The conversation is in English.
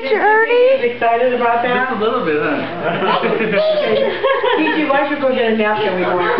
much, you, Ernie? He's excited about Just a little bit, huh? Gigi, why don't you go get a napkin we want?